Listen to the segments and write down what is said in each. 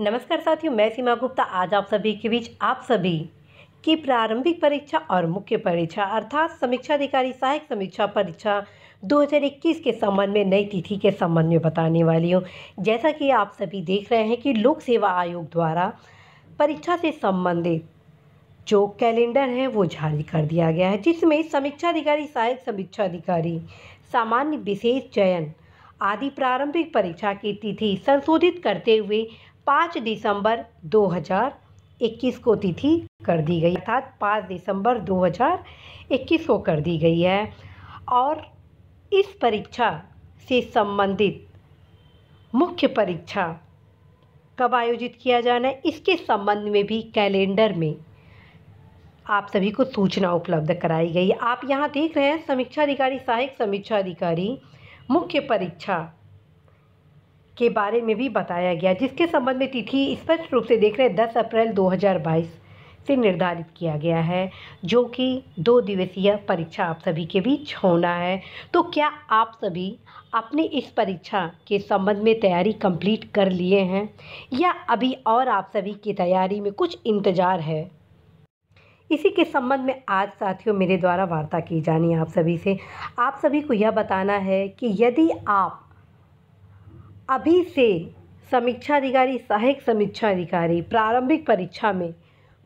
नमस्कार साथियों, मैं सीमा गुप्ता। आज आप सभी के बीच, आप सभी की प्रारंभिक परीक्षा और मुख्य परीक्षा अर्थात समीक्षा अधिकारी, सहायक समीक्षा परीक्षा 2021 के संबंध में नई तिथि के संबंध में बताने वाली हूँ। जैसा कि आप सभी देख रहे हैं कि लोक सेवा आयोग द्वारा परीक्षा से संबंधित जो कैलेंडर है, वो जारी कर दिया गया है, जिसमें समीक्षा अधिकारी, सहायक समीक्षा अधिकारी, सामान्य विशेष चयन आदि प्रारंभिक परीक्षा की तिथि संशोधित करते हुए पाँच दिसंबर 2021 को तिथि कर दी गई। अर्थात पाँच दिसंबर 2021 को कर दी गई है। और इस परीक्षा से संबंधित मुख्य परीक्षा कब आयोजित किया जाना है, इसके संबंध में भी कैलेंडर में आप सभी को सूचना उपलब्ध कराई गई। आप यहाँ देख रहे हैं, समीक्षा अधिकारी, सहायक समीक्षा अधिकारी, मुख्य परीक्षा के बारे में भी बताया गया, जिसके संबंध में तिथि स्पष्ट रूप से देख रहे दस अप्रैल 2022 से निर्धारित किया गया है, जो कि दो दिवसीय परीक्षा आप सभी के बीच होना है। तो क्या आप सभी अपने इस परीक्षा के संबंध में तैयारी कंप्लीट कर लिए हैं, या अभी और आप सभी की तैयारी में कुछ इंतज़ार है? इसी के संबंध में आज साथियों मेरे द्वारा वार्ता की जानी आप सभी से। आप सभी को यह बताना है कि यदि आप अभी से समीक्षा अधिकारी, सहायक समीक्षा अधिकारी प्रारंभिक परीक्षा में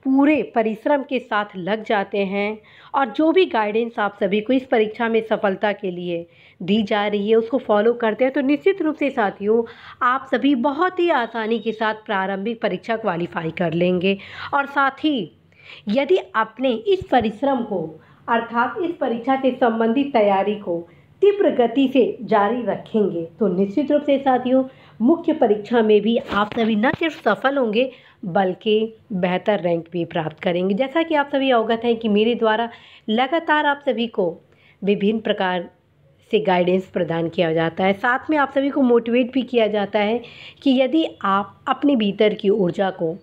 पूरे परिश्रम के साथ लग जाते हैं और जो भी गाइडेंस आप सभी को इस परीक्षा में सफलता के लिए दी जा रही है, उसको फॉलो करते हैं। तो निश्चित रूप से साथियों, आप सभी बहुत ही आसानी के साथ प्रारंभिक परीक्षा क्वालिफाई कर लेंगे। और साथ ही, यदि आपने इस परिश्रम को, अर्थात इस परीक्षा से संबंधित तैयारी को तीव्र गति से जारी रखेंगे। तो निश्चित रूप से साथियों, मुख्य परीक्षा में भी आप सभी न सिर्फ़ सफल होंगे, बल्कि बेहतर रैंक भी प्राप्त करेंगे। जैसा कि आप सभी अवगत हैं कि मेरे द्वारा लगातार आप सभी को विभिन्न प्रकार से गाइडेंस प्रदान किया जाता है। साथ में आप सभी को मोटिवेट भी किया जाता है कि यदि आप अपने भीतर की ऊर्जा को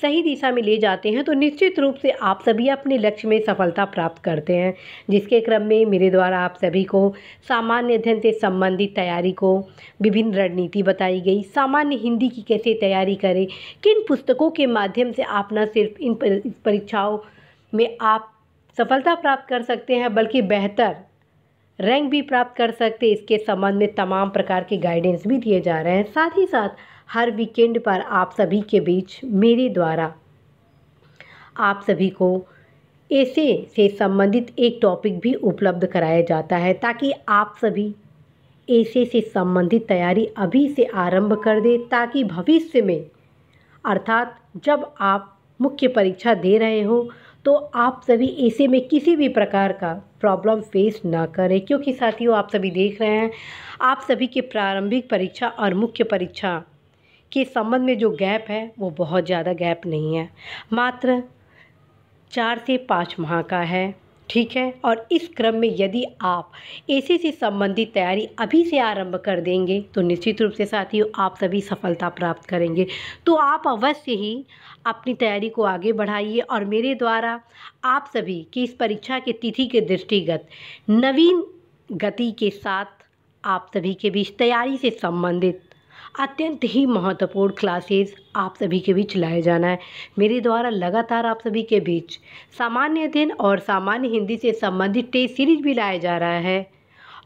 सही दिशा में ले जाते हैं तो निश्चित रूप से आप सभी अपने लक्ष्य में सफलता प्राप्त करते हैं। जिसके क्रम में मेरे द्वारा आप सभी को सामान्य अध्ययन से संबंधित तैयारी को विभिन्न रणनीति बताई गई। सामान्य हिंदी की कैसे तैयारी करें? किन पुस्तकों के माध्यम से आप न सिर्फ़ इन परीक्षाओं में आप सफलता प्राप्त कर सकते हैं, बल्कि बेहतर रैंक भी प्राप्त कर सकते इसके संबंध में तमाम प्रकार के गाइडेंस भी दिए जा रहे हैं। साथ ही साथ, हर वीकेंड पर आप सभी के बीच मेरे द्वारा आप सभी को ऐसे से संबंधित एक टॉपिक भी उपलब्ध कराया जाता है ताकि आप सभी ऐसे से संबंधित तैयारी अभी से आरंभ कर दें ताकि भविष्य में, अर्थात जब आप मुख्य परीक्षा दे रहे हो तो आप सभी ऐसे में किसी भी प्रकार का प्रॉब्लम फेस ना करें, क्योंकि साथियों, आप सभी देख रहे हैं, आप सभी के प्रारंभिक परीक्षा और मुख्य परीक्षा के संबंध में जो गैप है, वो बहुत ज़्यादा गैप नहीं है। मात्र चार से पाँच माह का है। ठीक है? और इस क्रम में यदि आप ऐसे से संबंधित तैयारी अभी से आरंभ कर देंगे तो निश्चित रूप से साथियों, आप सभी सफलता प्राप्त करेंगे। तो आप अवश्य ही अपनी तैयारी को आगे बढ़ाइए और मेरे द्वारा आप सभी की इस परीक्षा के तिथि के दृष्टिगत, नवीन गति के साथ आप सभी के बीच तैयारी से संबंधित अत्यंत ही महत्वपूर्ण क्लासेस आप सभी के बीच लाए जाना है। मेरे द्वारा लगातार आप सभी के बीच सामान्य अध्ययन और सामान्य हिंदी से संबंधित टेस्ट सीरीज़ भी लाया जा रहा है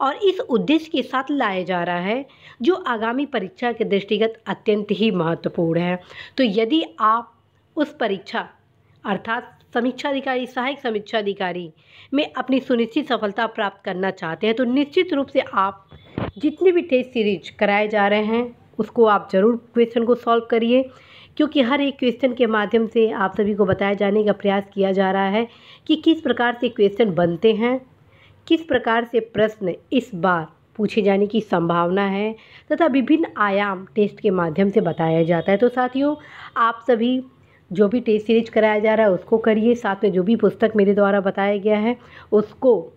और इस उद्देश्य के साथ लाया जा रहा है जो आगामी परीक्षा के दृष्टिगत अत्यंत ही महत्वपूर्ण है। तो यदि आप उस परीक्षा, अर्थात समीक्षा अधिकारी, सहायक समीक्षा अधिकारी में अपनी सुनिश्चित सफलता प्राप्त करना चाहते हैं तो निश्चित रूप से आप जितने भी टेस्ट सीरीज़ कराए जा रहे हैं उसको आप ज़रूर क्वेश्चन को सॉल्व करिए, क्योंकि हर एक क्वेश्चन के माध्यम से आप सभी को बताया जाने का प्रयास किया जा रहा है कि किस प्रकार से क्वेश्चन बनते हैं, किस प्रकार से प्रश्न इस बार पूछे जाने की संभावना है, तथा विभिन्न आयाम टेस्ट के माध्यम से बताया जाता है। तो साथियों, आप सभी जो भी टेस्ट सीरीज़ कराया जा रहा है उसको करिए, साथ में जो भी पुस्तक मेरे द्वारा बताया गया है उसको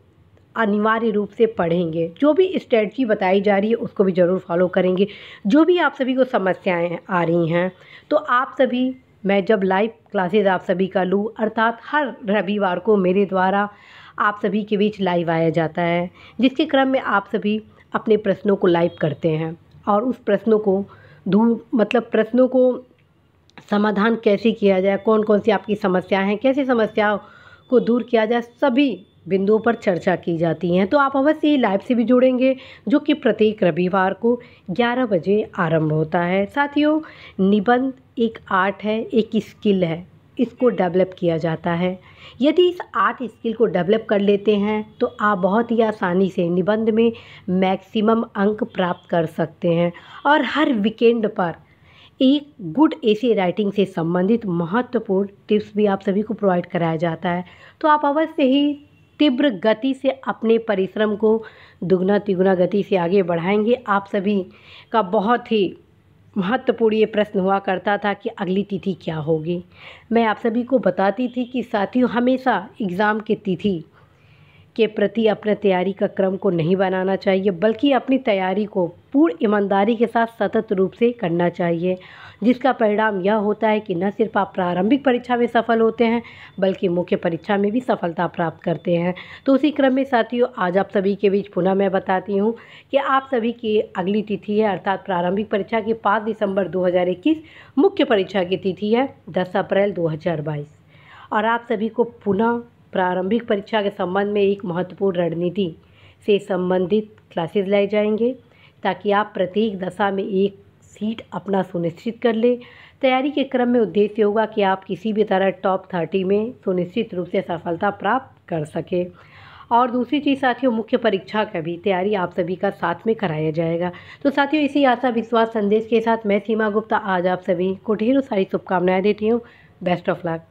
अनिवार्य रूप से पढ़ेंगे। जो भी स्ट्रेटजी बताई जा रही है, उसको भी ज़रूर फॉलो करेंगे। जो भी आप सभी को समस्याएँ आ रही हैं तो आप सभी, मैं जब लाइव क्लासेस आप सभी का लूँ, अर्थात हर रविवार को मेरे द्वारा आप सभी के बीच लाइव आया जाता है, जिसके क्रम में आप सभी अपने प्रश्नों को लाइव करते हैं और उस प्रश्नों को दूर मतलब प्रश्नों को समाधान कैसे किया जाए कौन कौन सी आपकी समस्या हैं, कैसे समस्याओं को दूर किया जाए, सभी बिंदुओं पर चर्चा की जाती हैं। तो आप अवश्य ही लाइव से भी जुड़ेंगे, जो कि प्रत्येक रविवार को 11 बजे आरंभ होता है। साथियों, निबंध एक आर्ट है, एक स्किल है। इसको डेवलप किया जाता है। यदि इस आर्ट स्किल को डेवलप कर लेते हैं तो आप बहुत ही आसानी से निबंध में मैक्सिमम अंक प्राप्त कर सकते हैं। और हर वीकेंड पर एक गुड एसे राइटिंग से संबंधित महत्वपूर्ण टिप्स भी आप सभी को प्रोवाइड कराया जाता है। तो आप अवश्य ही तीव्र गति से अपने परिश्रम को दुगना तिगुना गति से आगे बढ़ाएँगे। आप सभी का बहुत ही महत्वपूर्ण ये प्रश्न हुआ करता था कि अगली तिथि क्या होगी। मैं आप सभी को बताती थी कि साथियों, हमेशा एग्ज़ाम की तिथि के प्रति अपने तैयारी का क्रम को नहीं बनाना चाहिए, बल्कि अपनी तैयारी को पूर्ण ईमानदारी के साथ सतत रूप से करना चाहिए। जिसका परिणाम यह होता है कि न सिर्फ़ आप प्रारंभिक परीक्षा में सफल होते हैं, बल्कि मुख्य परीक्षा में भी सफलता प्राप्त करते हैं। तो उसी क्रम में साथियों, आज आप सभी के बीच पुनः मैं बताती हूँ कि आप सभी की अगली तिथि है, अर्थात प्रारंभिक परीक्षा की पाँच दिसंबर दो हज़ार इक्कीस, मुख्य परीक्षा की तिथि है दस अप्रैल दो हज़ार बाईस। और आप सभी को पुनः प्रारंभिक परीक्षा के संबंध में एक महत्वपूर्ण रणनीति से संबंधित क्लासेस लाए जाएँगे। ताकि आप प्रत्येक दशा में एक सीट अपना सुनिश्चित कर ले। तैयारी के क्रम में उद्देश्य होगा कि आप किसी भी तरह टॉप थर्टी में सुनिश्चित रूप से सफलता प्राप्त कर सके। और दूसरी चीज़, साथियों, मुख्य परीक्षा का भी तैयारी आप सभी का साथ में कराया जाएगा। तो साथियों, इसी आशा, विश्वास संदेश के साथ मैं सीमा गुप्ता आज आप सभी को ढेरों सारी शुभकामनाएँ देती हूँ। Best of luck.